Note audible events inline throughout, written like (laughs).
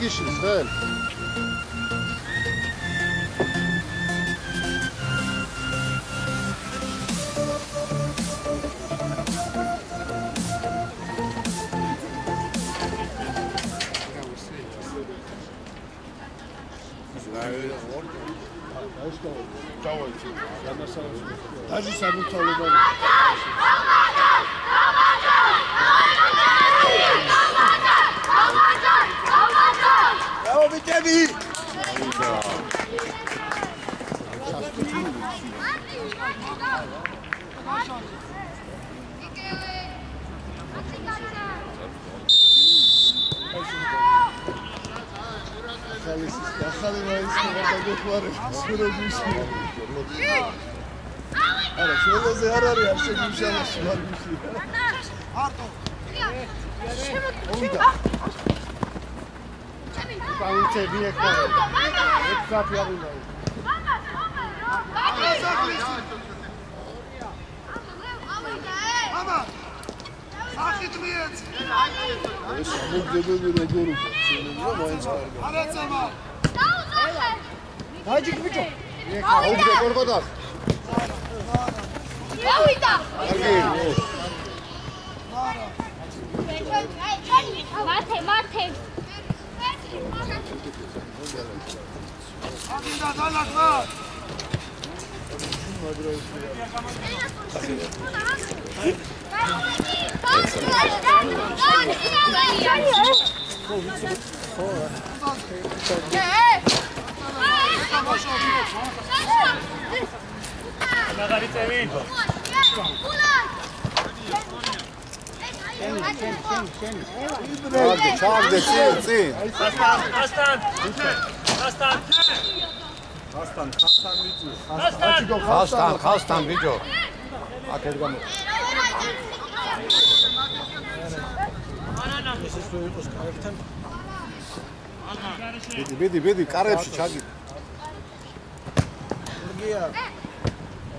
გიშლის ხელ? დაჟი სამთავრობო არის არ შეგუშალოს მარგიში. არტო. ოვიდა. პაუნცები ეხლა. ეს საფი არ უნდა. მამა სახით მიეც ეს მოგდებები როგორ უკვე შეიძლება მაინც არ არა წამა დაიჯიქ ბიჭო აუგდე კორკოტა გავიდა კარგი მართე მართე აგინდა დალაკვა მაგარი წევი ჩაგდე ჩაგდე წინ წინ ასთან ასთან ასთან ხასთან ხასთან ბიჭო ასთან ხასთან ხასთან ბიჭო აქეთ გამო ბიდი ბიდი ბიდი კარებში ჩაგი გია აგორე ია იბიგრე არგია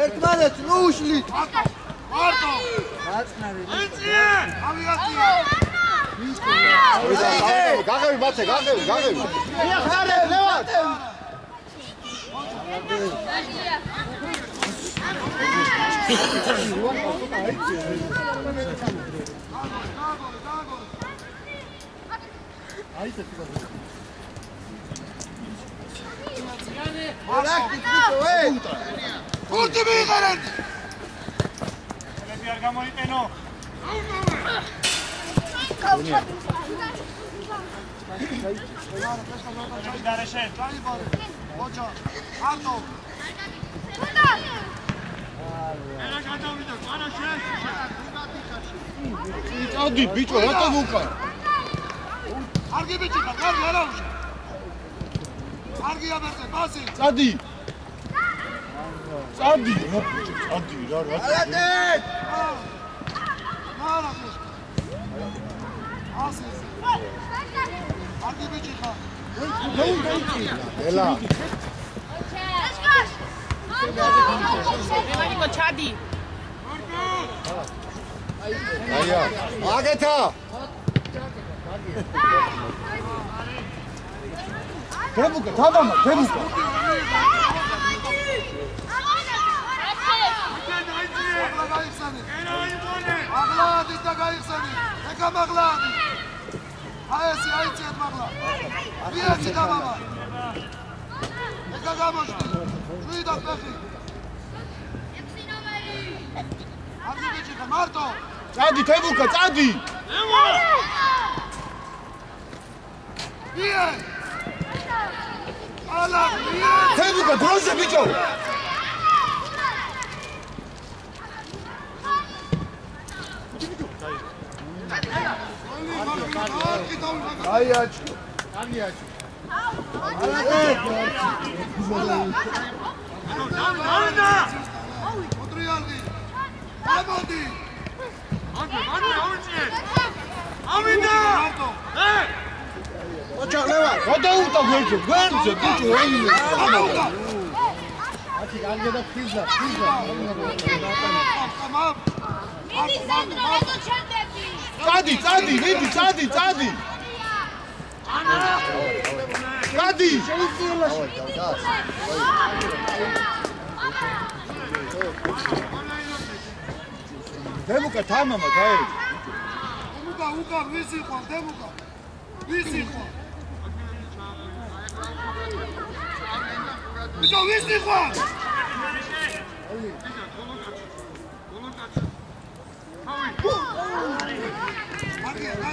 ერთმანეთს ნუ უშლით მარტო. გაწნარი ეცი ავიაცია. გაღები მათე გაღები გაღები. ია ხარე ლევან. აი ეს თქვა ორაკი ბიჭო ე ხუთი მიიღერენ ელები არ გამოიყენო დარეშე ოჩა არტო ენა გადავიდა ყანაშე წადი ბიჭო რატომ უკან კარგი ბიჭი ხარ, კარგი არა უშე. კარგი აბერტე, პასი. წადი წადი რა ბიჭო წადი რა რა ალატე! მარა ბიჭი. ასი. კარგი ბიჭი ხარ. ელა მევანიკო ჩადი აია აგეთა დებუკა თაბამა დებუკა იმონე აღლადი და გაიხსენე. ეკა მაღლადი. აი ესე აიწიეთ მაღლა. ვიაცი და მამა. ეკა გამოშდი. შვიდი და ფეხი. არგი ბიჭი მარტო. წადი თებუკა წადი ვიე. ალა ვიე. თებუკა დროზე ბიჭო არგი დავიღა. აი აჩი აი აჩი ამინდა მოტრიალდი. ამოდი. ამინდა ამინდა ამინდა ამინდა ე ოჩაღლევა გადაუტა გვერდზე გვერდზე ბიჭო რაიმე ამოდი. ათი გამგედა ფიზა ფიზა ამამ. მიდი სანდრა რატო ჩერდები? წადი წადი მიდი წადი წადი წადი თებუკა თამამა დაე უკა უკა ვისი ხარ დემუკა. ვისი ხარ? ბიჭო ვისი ხარ? არგი არგი.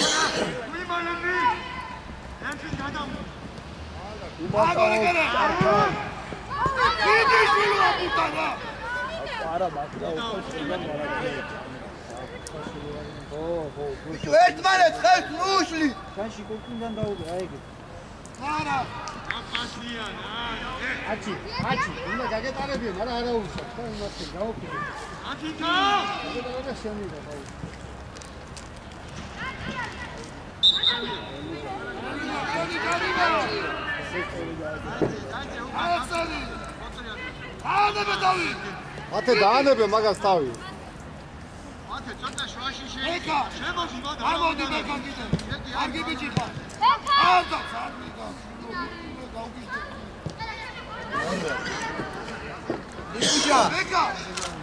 ხაზე ხაზე ვიმალები ემში გადამ აგორე კერე. დიდი შვილო პუტანა. ერთმანეთ ხელს მუშლი არა. აფასიან აი აჩი აჩი უნდა გაგეტარებიან არა არა უშა თქვენ იმასე გავუქიდე ათიკა და შემიძლია ხო დავი. ათე დაანებე მაგას თავი ათე ცოტა შვაში ეკა. შემოდი მოდი ამოდი მეკა კიდე. არგი ბიჭი ხარ. ავდა სარნი და.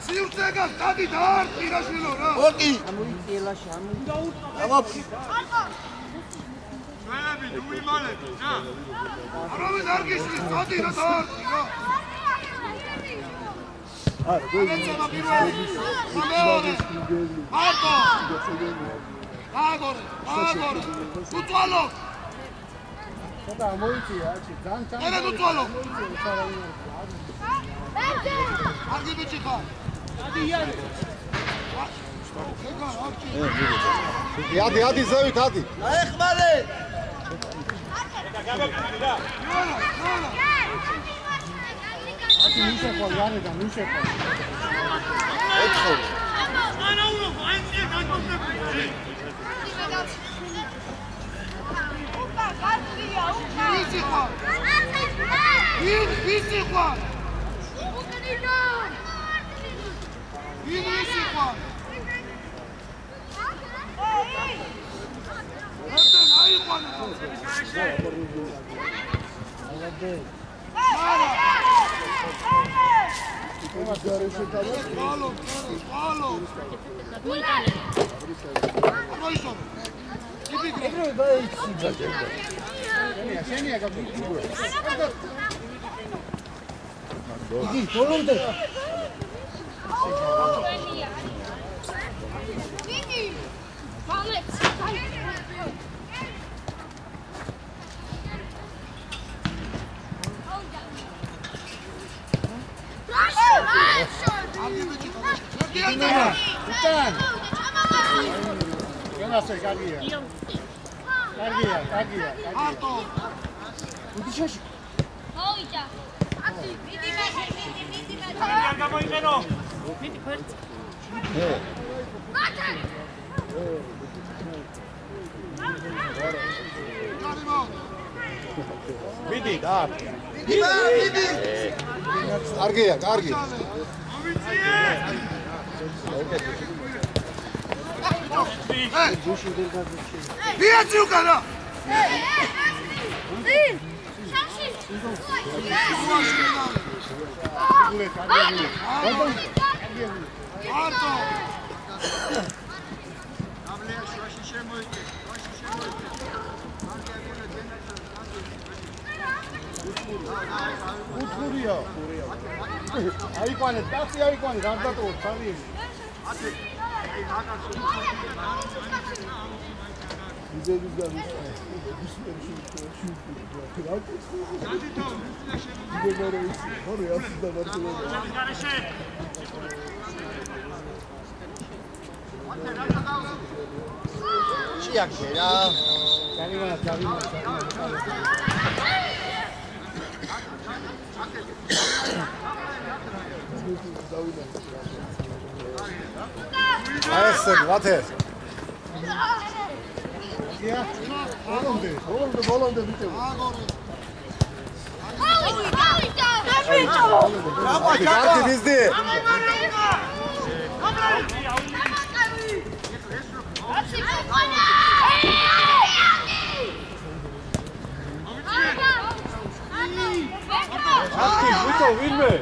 სიურცეგა სტადი დაარტყი რა შვილო რა. ოკი ამაფი ველები ვიმალები რა არავინ არ გიშლის სტადი რა დაარტყი რა. ეცემა პირველი. მეორე. მარტო. აგორე. აგორე. უწვალო. ცოტა მოიწია აჩი ძალიან ძალიან ერე უწვალო. არგი ბიჭი ხარ. არჩი. ადი ადი ზევით ადი არა, არა. მიშეხვა გარედან მიშეხვა ანა უნდა აინცე განკონტროლე ვისი ხარ? ვინ ვისი ხარ? ვინ ვისი ხარ? Иди, полон ты! ყალო. მოისო. იფიქრე. შენია გაბი იგი ბოლომდე არგი ბიჭი ხარ. ერთიან უტან გენასე კარგია კარგია კარგია უდიშაში არ გამოიყენო ჯარიმო მიდი და მიდი მიდი კარგია კარგი ვიაცი უკანა არტო დაბლია შუაში შემოიწე, შუაში შემოიწე. უთხურია აიყვანე ტაცი აიყვანე გარდატო წარი იზების გამიშა ისმერში შუქი რა იდემარე ისი ხორი ასი და მარტო ჭიაქე რა გამიმა გამიმა აი ესე ვათე Карты везде! Шапки, вытел, вильмы!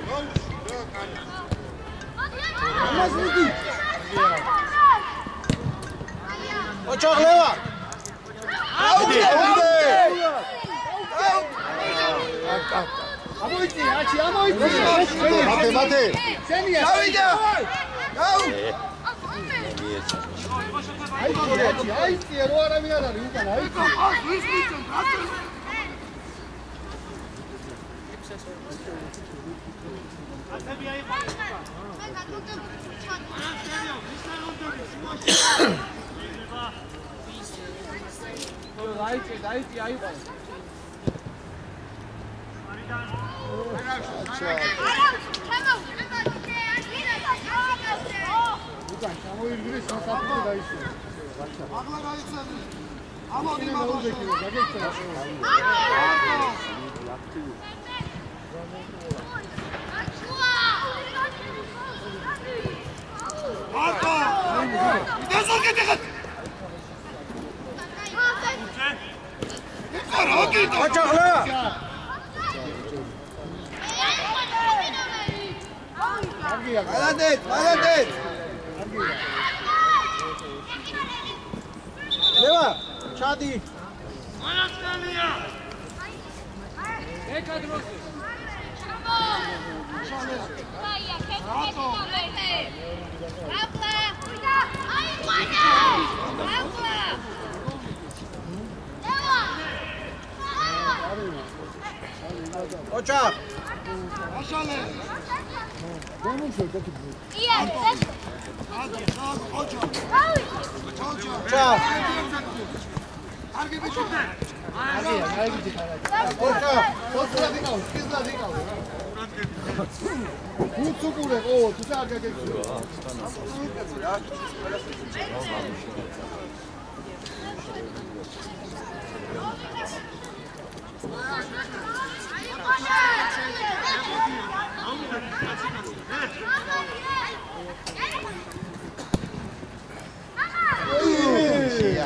Мазлики! Очок лево! ვიტო ვინმე ოჩაღლევა აუდი აუდი ამოიწი აჩი ამოიწი მათე მათე შენია დავიდა აუ აიჭი აჩი აიჭი რო არავინ არ არის უკან აიჭი უკან ჩამოიგრე სასაფლაო დაიშო აღლა გაიხსენე ამოდი მაგოშო არტო დაზოგეთ ხეთ იკარა აკიტო ოჩაღლევა კარგია გადადეთ გადადეთ ლევა ჩადი. ანახტელია. ოჩა. აშალე. გამუშო კეთილი ოჩო ოჩო ჩა. კარგი ბიჭო კარგია გაიგიდი კარგი ოჩა. ოჩა დიკავ სკიზლა Gut zu gut, oh, zu sehr gegessen.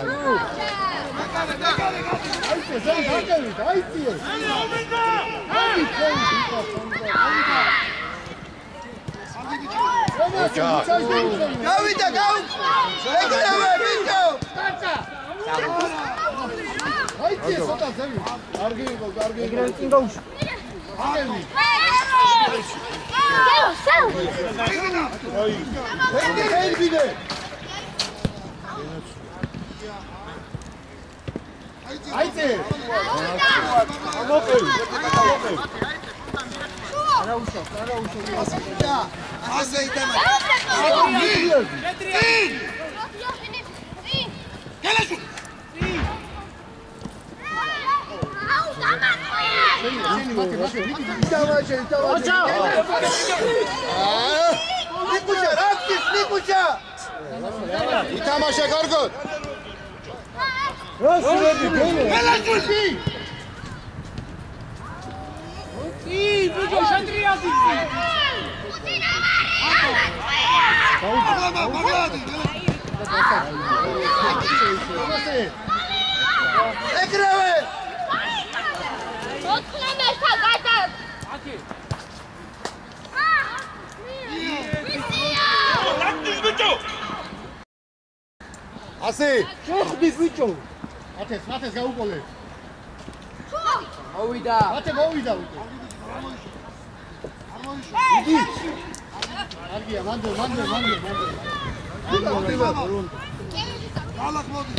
Yeah. აი გავიდა გავ ეგრევე ბიჭო აიცე ცოტა ზევი კარგი იყო კარგი იყო წინ Ajde! Lopej! Lopej! Ara ušao, ara ušao. Da, Haza i Damar. Četiri! Sin! Kelešu! Nikuća, raspiš Nikuća! I tamo še Gorgot! კარგოდ რა შევედი გოლო ელაჯული მაგლა მაგლადი ეკრევე მოთხნემესა გადა ასე შეხდის ბიჭო ათეს ათეს გაუყოლე. მოვიდა. ათე მოვიდა უკვე. იგი აგია მანდე მანდე მანდე მანდე ალაკ მოდი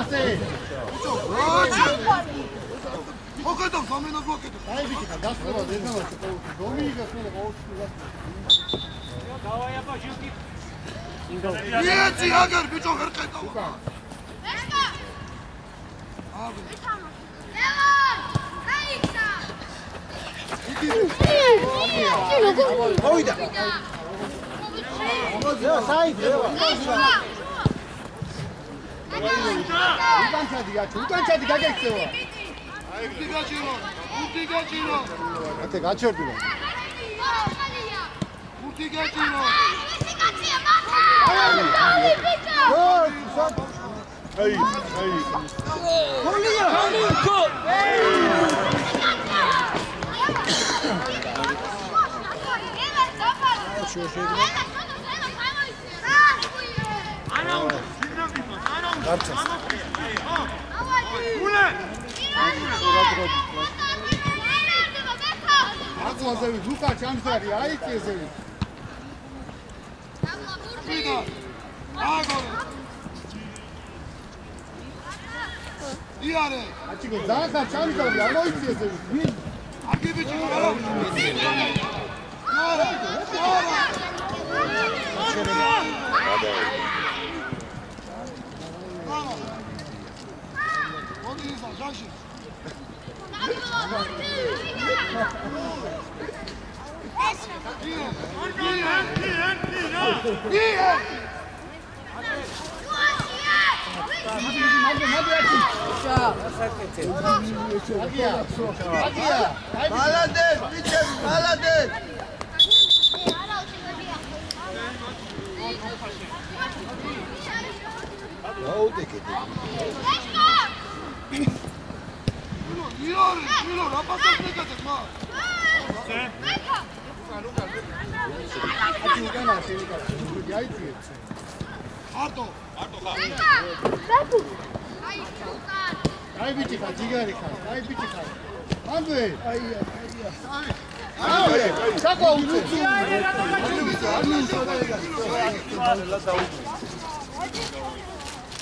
ასე მოკეთო სამინოს მოკეთო აი ბიჭი ხა გასწრება. დედამა შეყო დომინიკა სულ ყოველთვის მიეცი აგერ ბიჭო ღერყეტო მოვიდა რა საიდე უკანჩადი გაჩ უკანჩადი გაგექცევა უთი გაჭირო უთი გაჭირო ათე გაჩერდილა უთი გაჭირო აი აი აწვაზე ლუკა ჩამსარი აი წესე ვიდა აგორე იარე აჩიგო ზახა ჩამსარი არ მოიწიეს ვინ აგი ბიჭო არა არა არა მოდი ისა ჟანში იე მანდე მანდე აკი აგია აგია აი მალადეთ ბიჭები მალადეთ იარე შილო რა პასას მეკეთებ მა აკი უკანა შეიძლება აი არტო აი ბიჭი ხარ ჯიგარი ხარ აი ბიჭი ხარ ამდე აი აი საკო უწე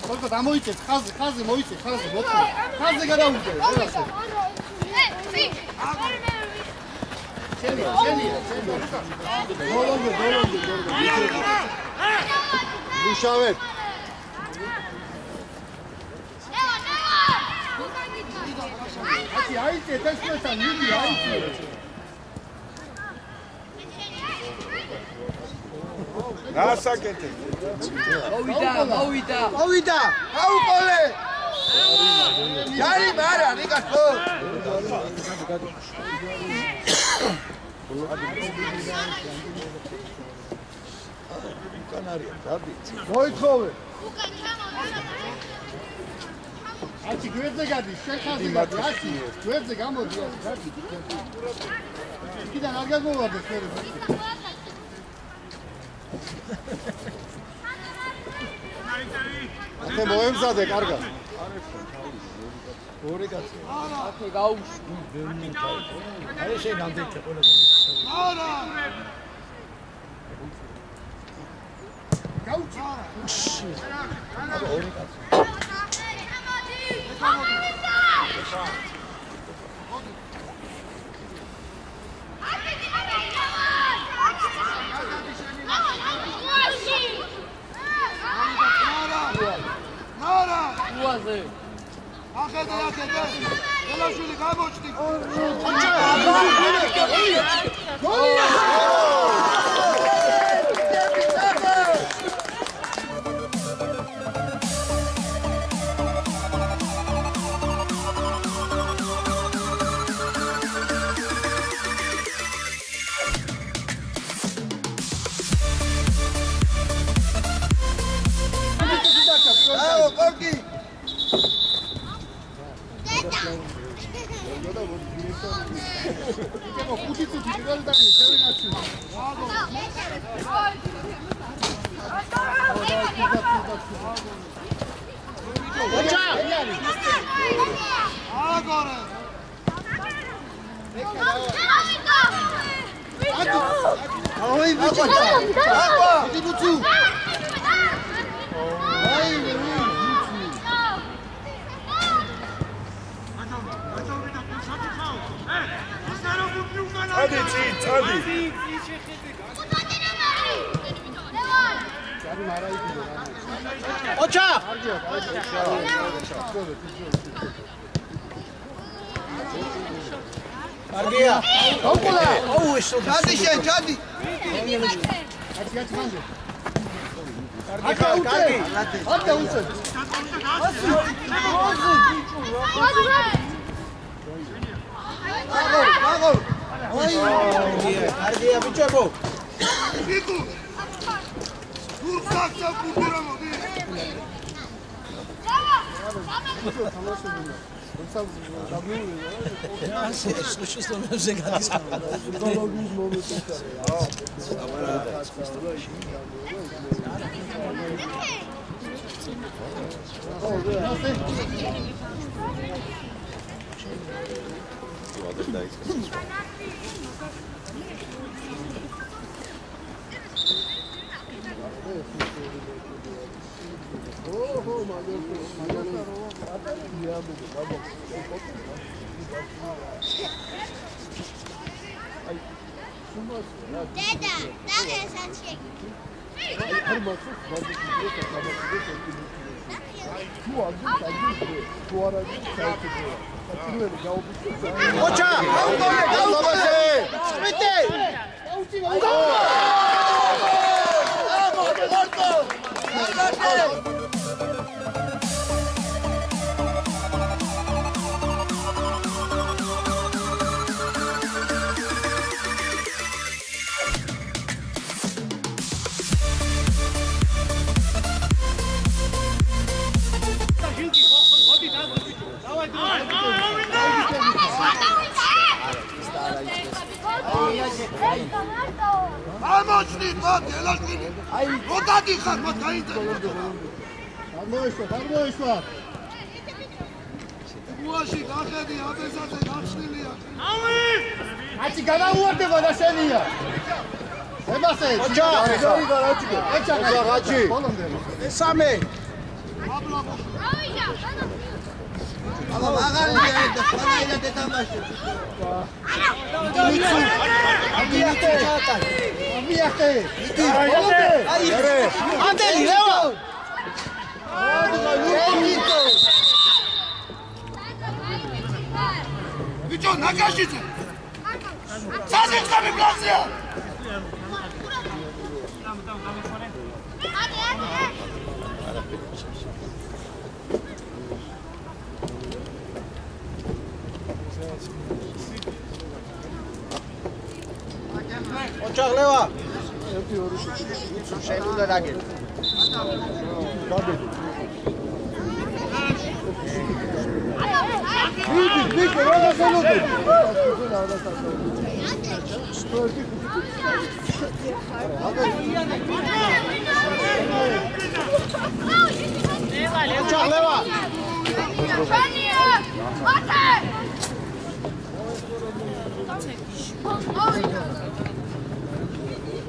ხო გამოიწე ხაზი ხაზი მოიწე ხაზი მოწე ხაზი გადაუწე რაღაცა შენია შენია შენია ბოლონდე ბოლონდე მუშავეთ აკი აიწე ტესტესთან მიდი აიწე გასაკეთე მოვიდა მოვიდა მოვიდა აუყოლე ჯარი მარა ნიკასო მოითხოვე. აკი გვერდზე გადი შენ ხაზი გადი აკი გვერდზე გამოდი გადი იქიდან არ გაგმოვარდეს მე ათე მოემზადე კარგად ორი კაცი ათე გაუშვი აი შენ ამდეჭე ყველა არა გაუჩი Arkaya da yak eder. Gel şöyle kayboçtuk. Hocam. Ne oluyor? წუთი პირველი და შევი ნაცი. ოჩა! აგორე აი ბიჭო. აკვა! იგი ბუცუ. აი წადი წი წადი ოჩა! კარგია. ოკულა. აუ ესო. ჩადი შენ, ჩადი. აკა კარგი. Ardiya bir çabuk. Bitu. Dur kalksa kurduram o değil. Nasıl? აკა უცე. აგო, აგო. აი. კარგია ბიჭებო. იკუ გურსახსა ფუტირა მოდი Ocha, vamos con él, vamos con él. ¡Mete! ¡Vamos, ¡Vamos, Gordo! ¡Vamos, ამოჩნით მოდი ელაშკინი აი როდადი ხარ მოდი გაიწე გამოიშვა, გამოიშვა. უაში გახედი აბეზაზე გახსნილია აცი განაუარდება და შენია. ებასე, ოჩა! ჯორი გარაჩიკო. ეჩა გაჩი. სამე. აბლაბო აბა მაგალია და ხანაილა დეთამაში. ამიცუ. ამიახე. ამიახე. იდი. აი. ანდელი ლევა. ადი გაიუკო. ბიჭო ნაკაშიძე საძი ხამი ბლაზია ოჩა ლევა. შენ უნდა დაგე. მიდი, მიდი, რა გასალოდე? ოჩა ლევა.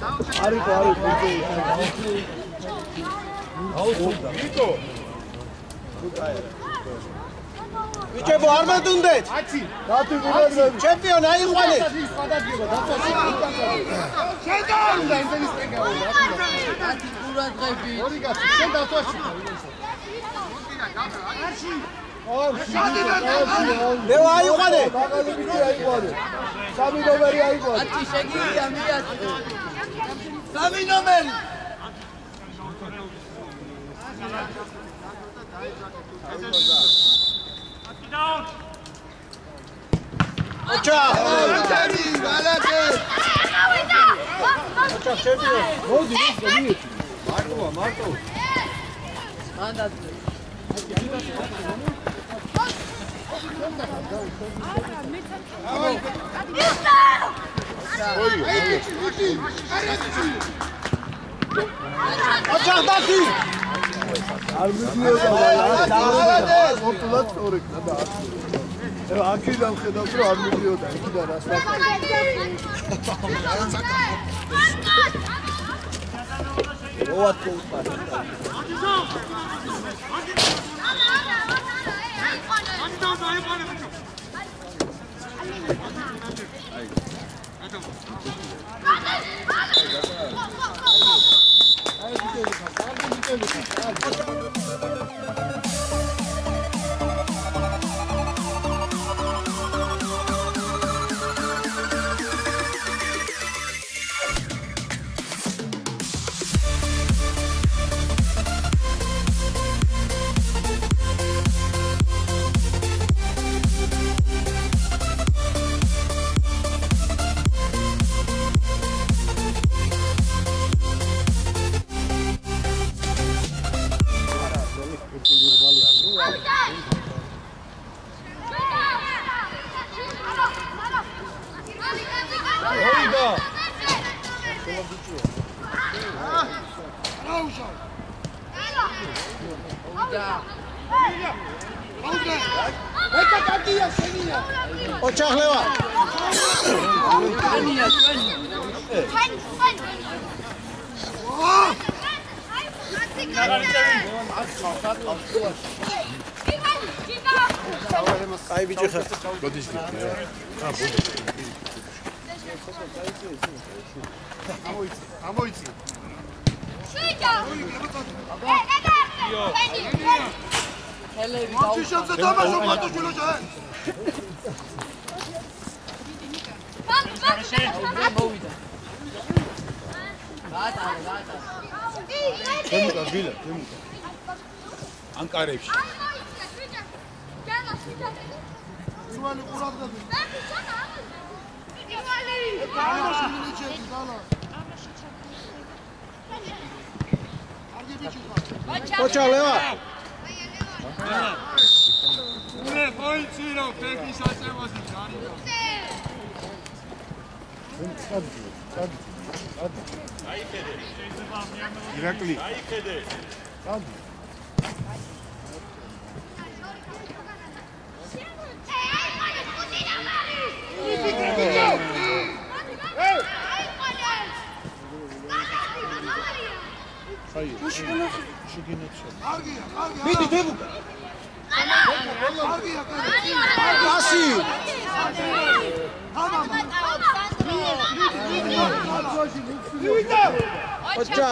გიგეთე არიქო, არიქო, ბიჭო. ბიჭებო არ მოდუნდეთ. აცი, რატო გულები? ჩემპიონ აიყვანეთ. შენდა და ინტერეს ეგაო. ათი ყურადღები. ორი კაცი, შენ დათვაში. ლევა აიყვანე. მაგალითი აიყვანე. სამი ნომერი აიყვანე. ათი შეგიძლია მიათ სამი ნომერი ოჩა ანდარი ბალაკე ოჩა ჩემპიონ მოდი მიეცი მარტოა მარტო მანდატზე ოჩა დაკი არ მიდიოდა ბალაკე მოკლა სწორი და აქედან ხედავთ რომ არ მიდიოდა იქიდან რას ოათ კოუპარი ოჩა ხარ გოდის გიქნე რა ამოიცი ამოიცი. ხელები მოციშებზე თამაშობ მარტო შულოჯა გაუ მოვიდა. გაატარე გაატარე თემუკა გილა თემუკა ანკარებში სვალი ყურადღები თამაში მინიჩები დალა არგი ბიჭი ხარ ოჩა ლევა ურე პოლიცირო ფეხის აწევასი ჯარიდა ირაკლი არგია არგია მიდი თემუკა არგია ასი ოჩა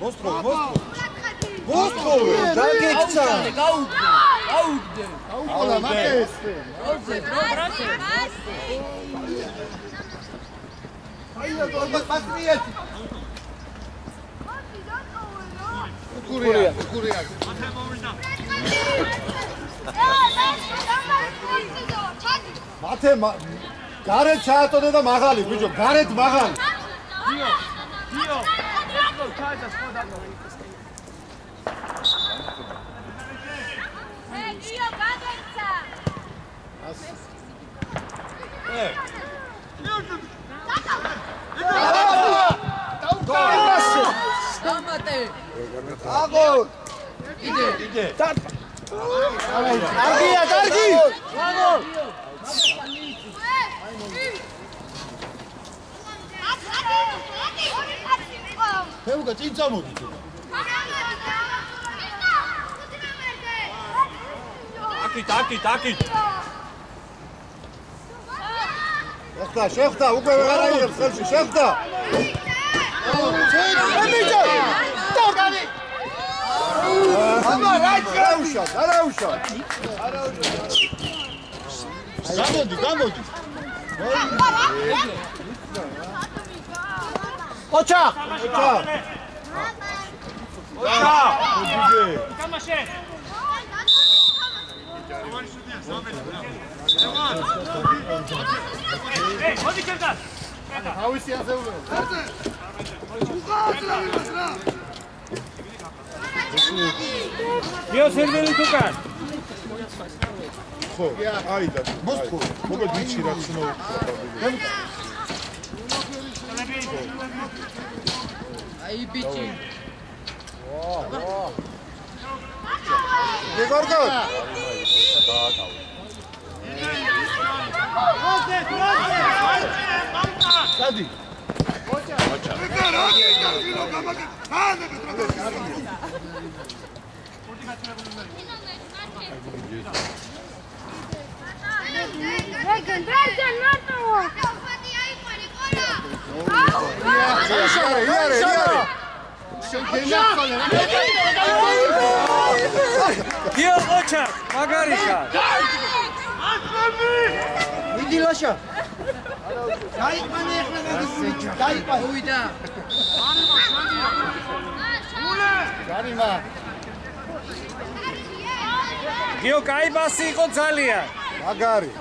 მოსტრო მოსტრო მოსტრო დაგექცა გაუგდე გაუგდე აულა მაგესე ოზე დრო ბრატე აია გოლბა პასტრიეთ კურია კურია მათე გარეთ ჩაატოდე და მაღალი ბიჭო გარეთ მაღალი დამატე აგორ იდე იდე კარგია კარგი აგორ ფეუგა წინ წამოდი აკით აკით აკით. შეხტა შეხტა უკვე ვეღარ აიღებს ხელში შეხტა ემიჯო დავდანი აბა რა არაუშავ, არაუშავ. გამოდი, გამოდი. ოჩა, ოჩა. ოჩა. თამაშე ე მოდი კერტას თავისი ასეულო. უყავთ რა იმას რა გიო სერველი თუკან ხო, აი და მოსკო. მოგეთ ვიცი რა ცნო. აი ბიჭი. გეგორგო. დადი. ეკა რა გიგარგი რო გამაგე ანები რა Dragon, Dragon, Nato! იარე, იარე, იარე. გიო ოჩა მაგარიშა მიდი ლაშა. მოვიდა. გარიმა. გიო კაი ბასი იყო ძალიან მაგარი.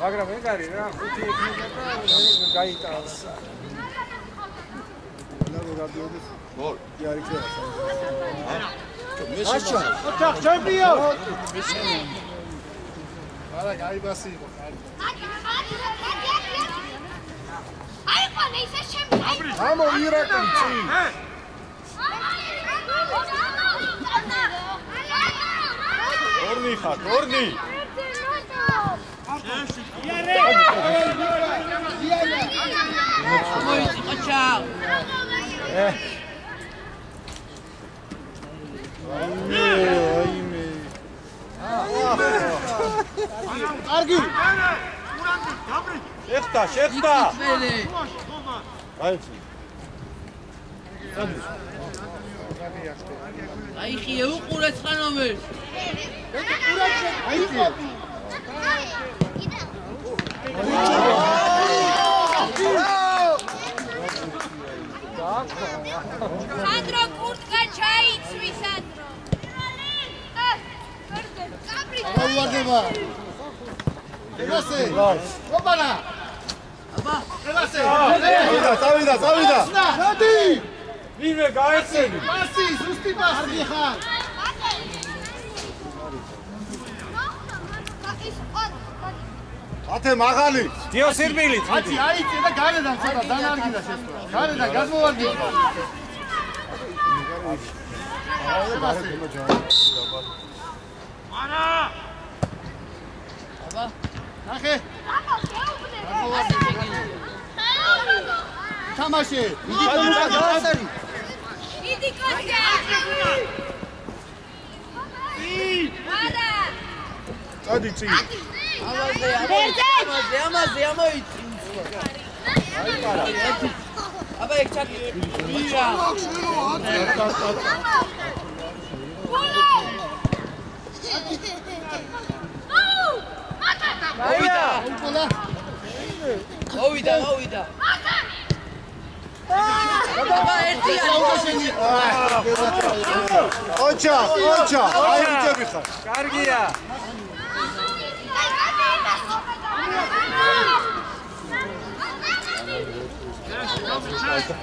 მაგრამ ეგ არის რა ხუთი ექნება და გაიტანს ნარო გადიოდეს. გოლ. იარი ქრება. აშა ოჩახ ჩემპიო არა, გაიბასი იყო. აი ყანე ისე შემიძლია ამო ირაკლი წი. ორნი ხარ ორნი მოიწი ყოჩა. აიმე, აიმე. კარგი. შეხტა შეხტა მერე. აიცი. აი ხიე უყურე ცხანომერს. აიცი. სანდრო კურტკა ჩაიცვი სანდრო აუვარდება. ელასე. ოპანა. აბა, ელასე. წავიდა, წავიდა, წავიდა. დადი. ვინმე გაეცემი პასი, ზუსტი პასი ხარ. ათე მაღალი. გიო სირბილი ათი აიწე და გარედან ცოტა დანარგილა შესწორა. გარედან გადმოვარდი. აბა. ნახე, თამაში. იგი კონტრა დაასარი. იდი კოჩა არა წადი წი. ამაზე, ამაზე, ამაზე, ამოიწი. აბა ეგ ჩაკი. ვირა. მოვიდა. მოვიდა, მოვიდა. აბა ერთია. ოჩა, ოჩა, აი ვიჭები ხარ. კარგია იყო,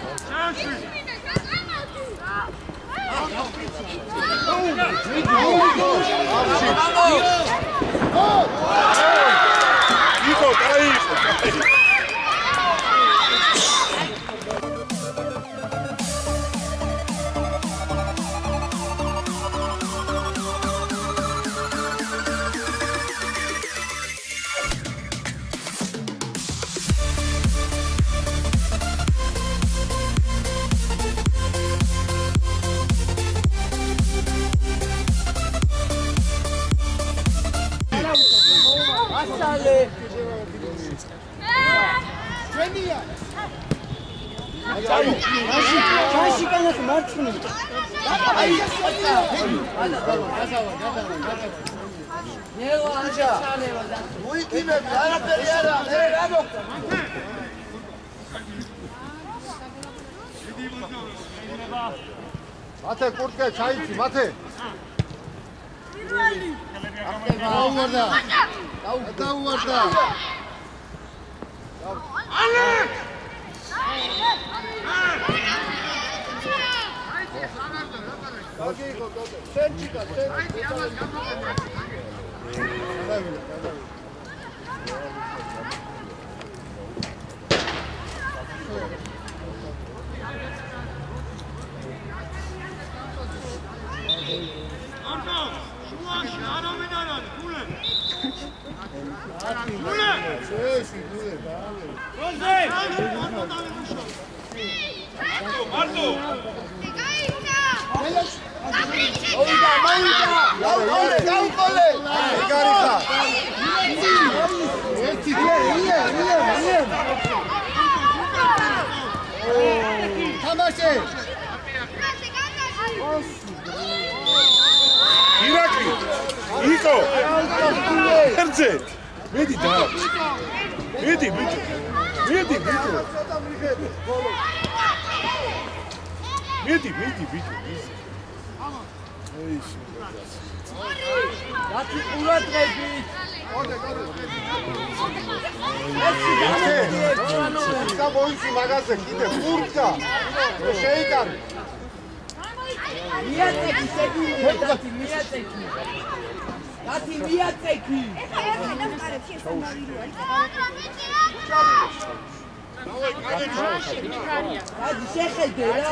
(laughs) Yeah. ჩაში კანას მარცხნივ. აი ხოცა ანა დავა გასავა გადავა გადავა ნელა ანჯა უიკიმები, არაფერი არა, მე რა მოხდა? მათე კურტკე ჩაიცი, მათე. ახტება დაუვარდა. დაუვარდა. გაგიგო, სენჩიკა, სენჩიკა. შეში, გულე, დაალე. მოვიდა, მოვიდა. გაუყოლე, გაუყოლე. ეგარიხა. ერთი დე, ია, ია, ია. თამაშე. ირაკლი იკო ერთზე მედი და მედი ბიჭო მედი ბიჭო ცოტა მიხედე. ბოლო. მედი მედი ბიჭო გაცი ყურადღები და მოიცი მაგაზე კიდე ფურკა. შეიკარი. მიაწექი შეგიძლია გაცი მიაწექი გაცი მიაწექი გაცი შეხედე რა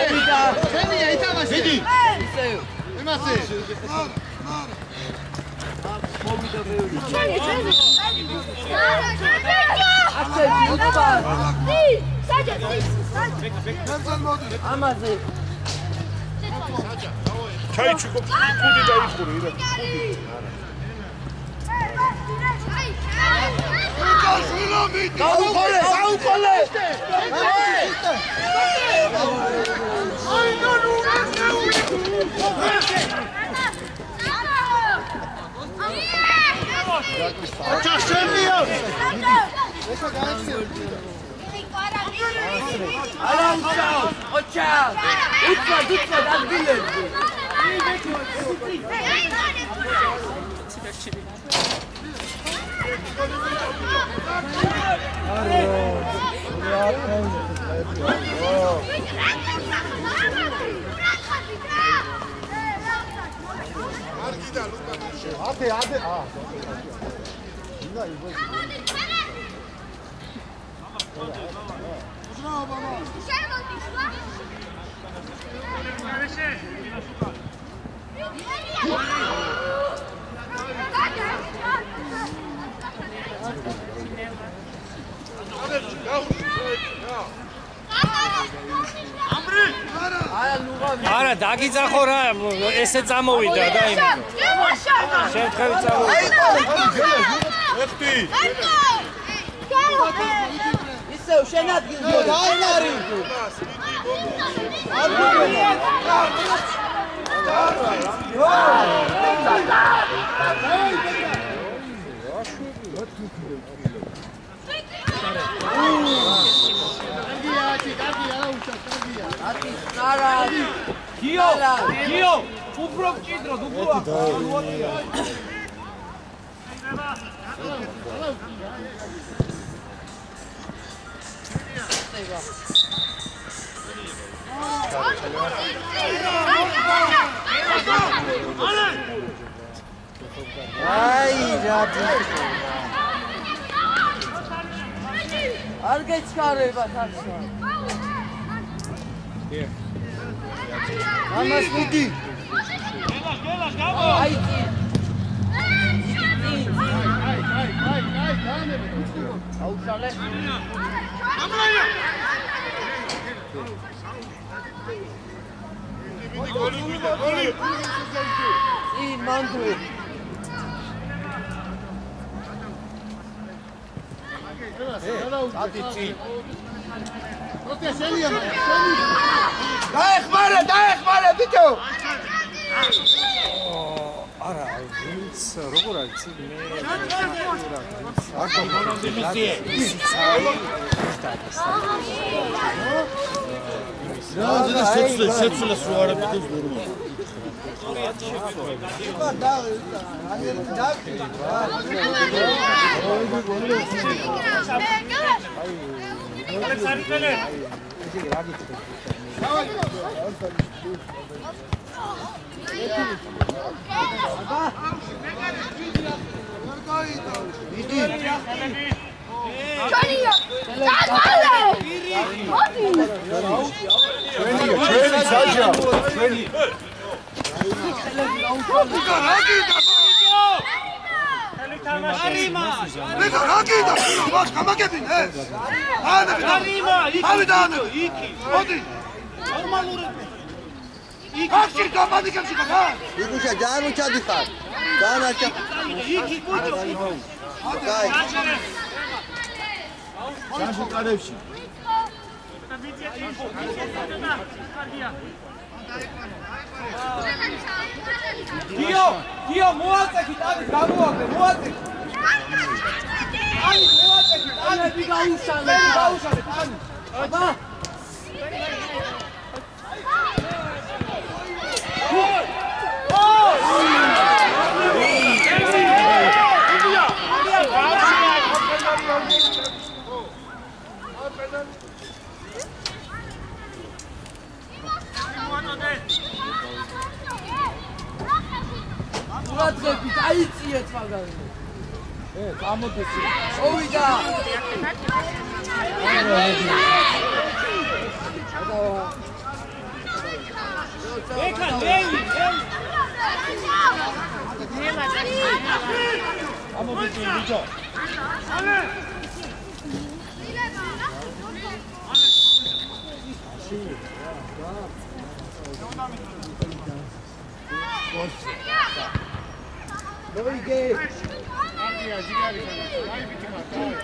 ავიდა. გამოდი ქვევი. ასე ვიობა მერცენ მოდი. ამაზე ჩაიჩიკო ფუდი დაიხურე Cau cole, cau cole! Ai, nu, nu, nu! Çarşenmiyor. Alam çal, o çal. Lütfen, lütfen, az bilin. Hey, hey, hey, hey, hey, hey, hey, hey, hey, hey, hey, hey, არა უშაო ოჩა უცხო უცხო დაგილები ათე, ათე. აა. უზრაო ბაბა. არა ნუღავი არა დაგიძახო რა ესე წამოვიდა და იმ შემთხვევით წამოვიდა ეხტი ისევ შენ ადგილზე Кио, Кио, упров читро, дубула, лотија. Ai, já disse. არ გეჩქარება თასო. ამას მიდი. აი კი. აუშალე. ი მანდუ. დაეხმარე, დაეხმარე, ბიჭო! არა, ვინც როგორ არის მე Razı şetsle şetsle suara bir kız durma. Çölüyor. Kalk kalk. Hadi. ჩვენი საჯა ჩვენი ბიჭო, რა გინდა? ბიჭო, რა გინდა? ვაშ, გამაგებინე? ანები, არიმა, იქ ავი დაანები. იქი. მოდი. ნორმალური. აქში გამადიკებში გა? იგუშა ძალიან უჩადიხარ Dio, Dio, mozak i David, kamo ovde, mozak! Ani, mozak i David! Bi ga ušale! Bi ga ušale, Ani! Aba! Oh! ძალიან არ ჩა იქი კუჭო. კაი სამი კარებში გიო, გიო მოაწექი, ტანი გამოაგე, Dobro ide. Andija, Žigari, najbitima, to je.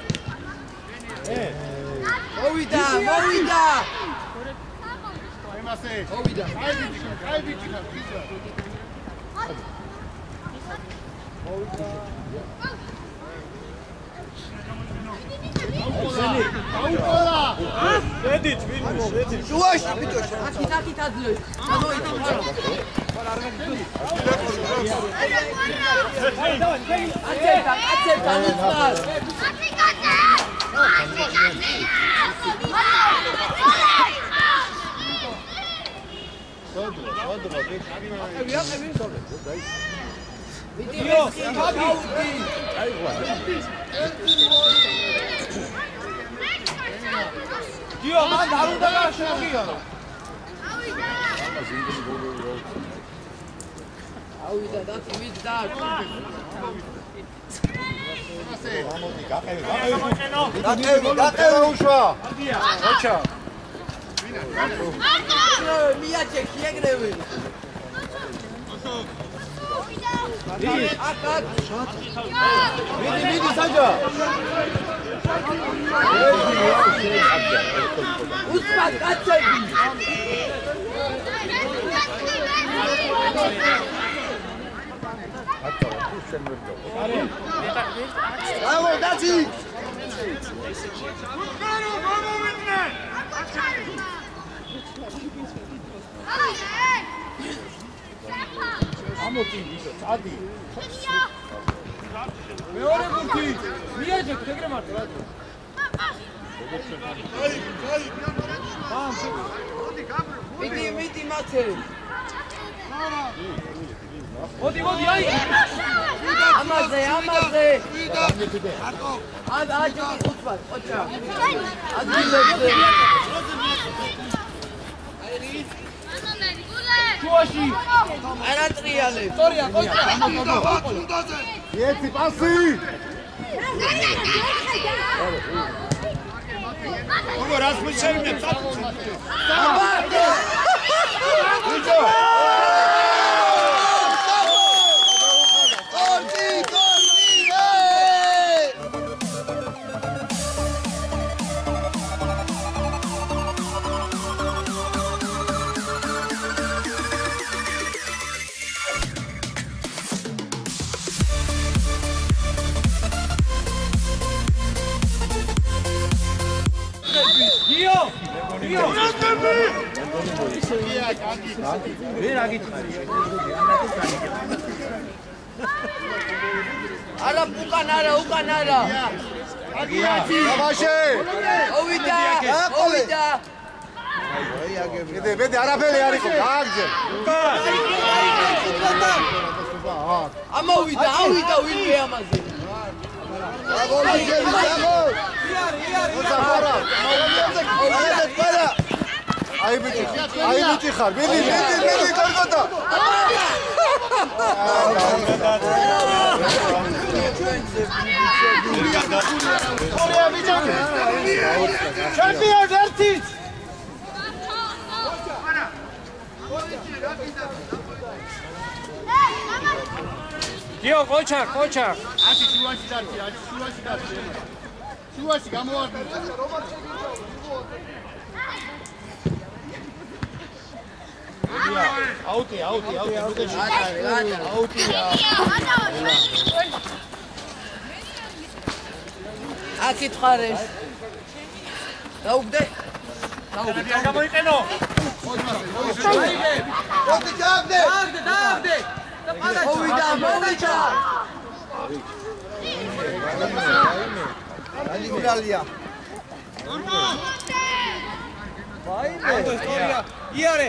E. Ovida, ovida! Nema se. Ovida. Najbitima, najbitima, pizda. Ovida. Ovida. Ovida. მოიგე მოვიდა, მოვიდა. იმასე. მოვიდა. აი ბიჭი, აი ბიჭი, ბიჭო. შედით ვინმე შედით შუაში ბიჭო აკით, აკით ადლე. აცერტა, აცერტა ნუცარ. ვიდიო, გაუდი. გიო, მან არ უნდა გაშეხიო. ავიდა და თვიდა. დაკევი დაკევი უშვა ოჩა მიაჩექი ეგრევე. აკ აკ მიდი მიდი საჯა უსმა კაცები. დაცი აი მეორე გუნდი მიაჯეთ ეგრე მარტო რა მიდი მიდი მათე მოდი მოდი აი ამაზე ამაზე ად აჯი ხუთბად ყოჩა ადგილებზე შუაში. არატრიალე სწორია ყოჩა ერთი პასი. ოგო რას მიჩერინებ გორდი არა უკან არა უკან არა. დაბაშე ოვიდა ოვიდა. მე მე არაფერი არ იყო გააგზე. ამოვიდა ავიდა ვინმე ამაზე. გოლი გოლი აი ბიჭი აი ბიჭი ხარ მიდი მიდი მიდი გორგოტა ჩემპიონ ერთი გიო ყოჩა ყოჩა აუტი აუტი აუტი ბუდეში აკითხარეს დაუგდე დაუგდე გამოიყენო. გორდი ჯაბდე დააგდე დააგდე ოვიდა მოვიდა ალიგრალია იარე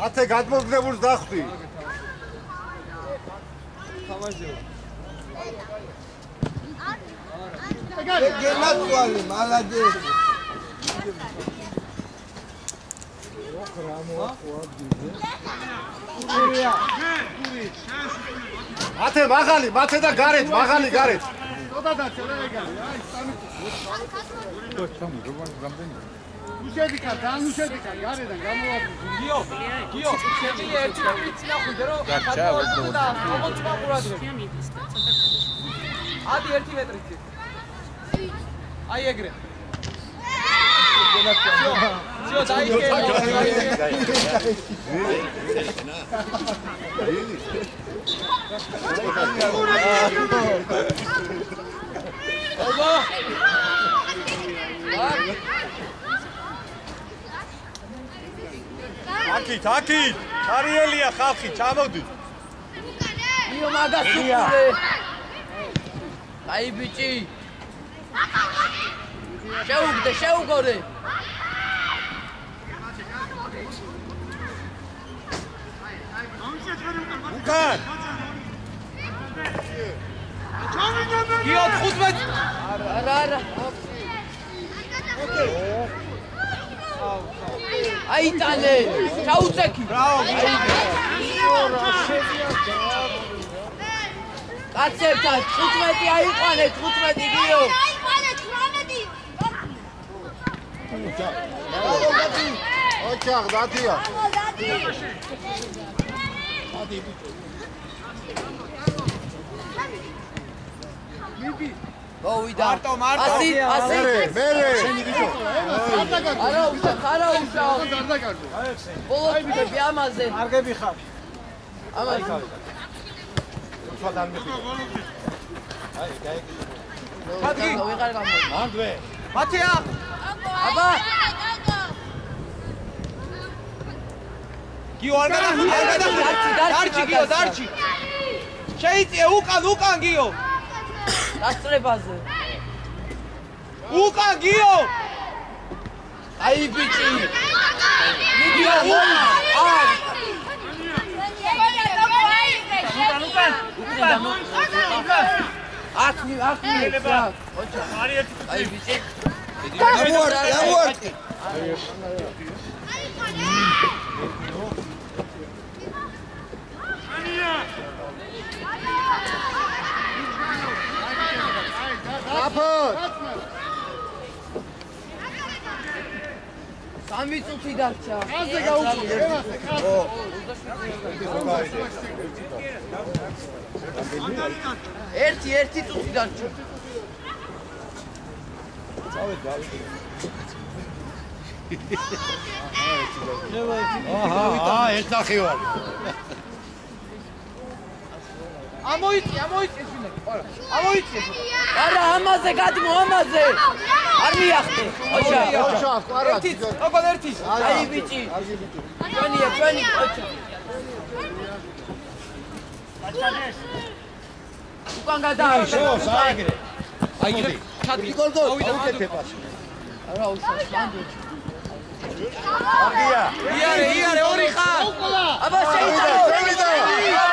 მათე გადმოგდებულს დახვდი. გენაცვალი მალადე მათე მაღალი მათე და გარეთ მაღალი გარეთ გიო გიო შემიძლია ერთი პრინცი ნახვიდე რომ გადმოვადგინო და როგორც მაყურადრე ადი 1 მეტრით აი ეგრე. ძიო დაიქე ობა აკით აკით არიელია ხალხი ჩამოდით. იო მაგას უყურე აი ბიჭი. შეუგდე შეუგორე. უკან. გიო 15 არა არა აი აიტანე ჩაუწექი. ბრავო რა შევიდა კაცებთან 15 აიყვანე 15 გიო. აიყვანე 18 ოჩახ დათია. დადი ბიჭო მიდი მოვიდა. მარტო მარტო. ასი ასი. მერე არა უშა არა უშა. ბოლოს ვიდები ამაზე. არგები ხარ. ამაზე. ხადი ვიღარ გამო. ანდვე მათია. აბა. გიო არ გადახი არ გადახი დარჩი გიო დარჩი. შეიწია უკან უკან გიო დასწრებაზე. უკა გიო! აი ბიჭი. მიდიო უკა. აა. ათნი ათნი ელება ოჩა არის ერთი წუთი აი ბიჭი დავუარკი დავუარკი აფოთ სამი წუთი დარჩა აზე გაუწევ ერთი ერთი წუთი დარჩა. აჰა ერთ ნახევარი ამოიწი ამოიწი შვილე ყარა ამოიწი არა ამაზე გადმო ამაზე არ მიახტე ოჩა ოჩა ყარა ერთი ოღონ ერთი აი ბიჭი ჩვენია ჩვენი ოჩა უკან გადააშო საიგრე აიგრე ჩადგი გოლ გოლ აუკეთებას არა უშა მანდო აგია იარე იარე ორი ხარ აბა შეიძლება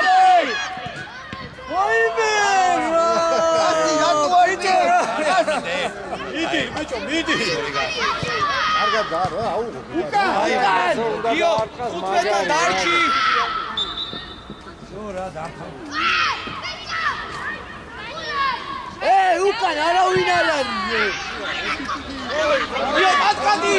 შევიდა ვაიმე ასი რატო აიწე მიდი ბიჭო მიდი კარგად გაარო აუ უკან გიო ხუთმეტა დარჩი ე უკან არავინ არ არის გიო კატკატი